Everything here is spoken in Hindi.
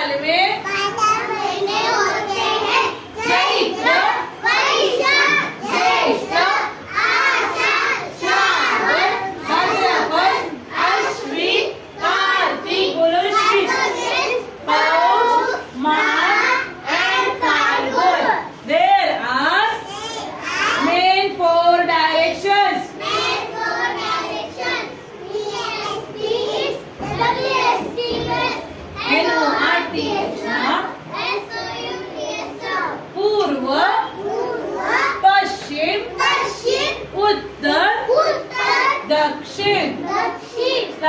वाले में पूर्व पश्चिम पश्चिम उत्तर उत्तर दक्षिण। दक्षिण।